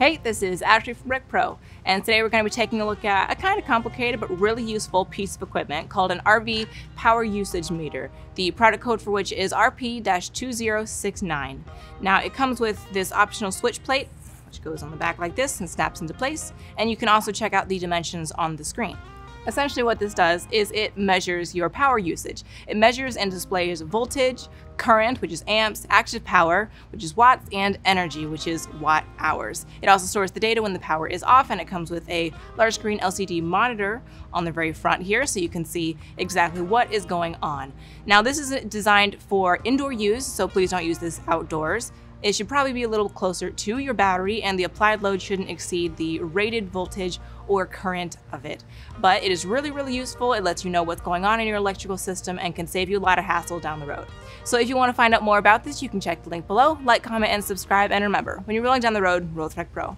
Hey, this is Ashley from RecPro, and today we're going to be taking a look at a kind of complicated but really useful piece of equipment called an RV Power Usage Meter, the product code for which is RP-2069. Now, it comes with this optional switch plate, which goes on the back like this and snaps into place, and you can also check out the dimensions on the screen. Essentially what this does is it measures your power usage. It measures and displays voltage, current, which is amps, active power, which is watts, and energy, which is watt hours. It also stores the data when the power is off, and it comes with a large screen LCD monitor on the very front here, so you can see exactly what is going on. Now, this is designed for indoor use, so please don't use this outdoors. It should probably be a little closer to your battery and the applied load shouldn't exceed the rated voltage or current of it. But it is really, really useful. It lets you know what's going on in your electrical system and can save you a lot of hassle down the road. So if you want to find out more about this, you can check the link below, like, comment, and subscribe. And remember, when you're rolling down the road, roll with RecPro.